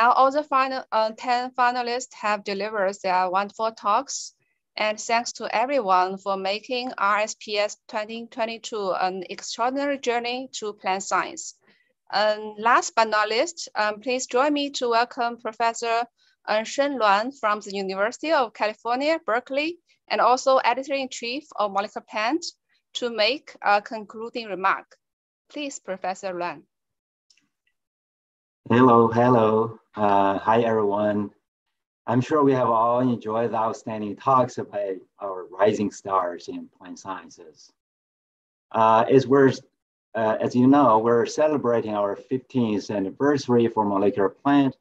Now all the final, uh, 10 finalists have delivered their wonderful talks. And thanks to everyone for making RSPS 2022 an extraordinary journey to plant science. And last but not least, um, please join me to welcome Professor uh, Sheng Luan from the University of California, Berkeley, and also Editor-in-Chief of Molecular Plant to make a concluding remark. Please, Professor Luan. Hello, hello. Uh, hi, everyone. I'm sure we have all enjoyed the outstanding talks by our rising stars in plant sciences. Uh, as, we're, uh, as you know, we're celebrating our 15th anniversary for Molecular Plant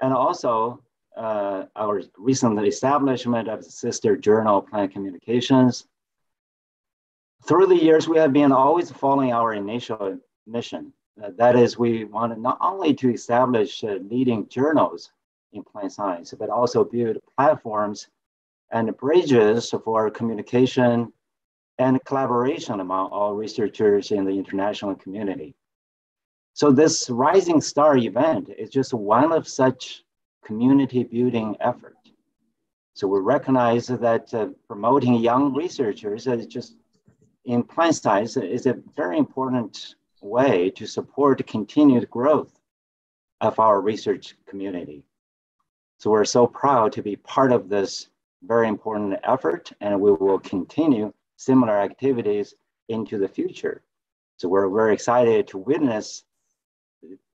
and also uh, our recent establishment of the sister journal Plant Communications. Through the years, we have been always following our initial mission. Uh, that is, we wanted not only to establish uh, leading journals in plant science, but also build platforms and bridges for communication and collaboration among all researchers in the international community. So this Rising Star event is just one of such community building effort. So we recognize that uh, promoting young researchers is just in plant science is a very important way to support continued growth of our research community. So we're so proud to be part of this very important effort and we will continue similar activities into the future. So we're very excited to witness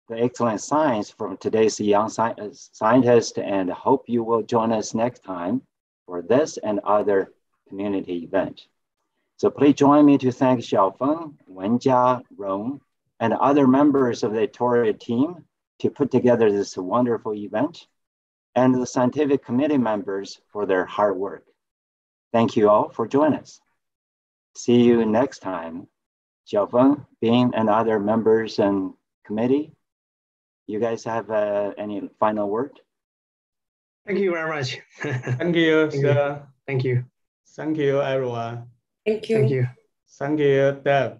the excellent science from today's young sci- uh, scientists and hope you will join us next time for this and other community event. So please join me to thank Xiaofeng, Wenjia, Rong, and other members of the editorial team to put together this wonderful event and the scientific committee members for their hard work. Thank you all for joining us. See you next time. Xiaofeng, Bing, and other members and committee you guys have uh, any final word? Thank you very much. Thank you, Thank sir. you. Thank you. Thank you, everyone. Thank you. Thank you. Thank you, Deb.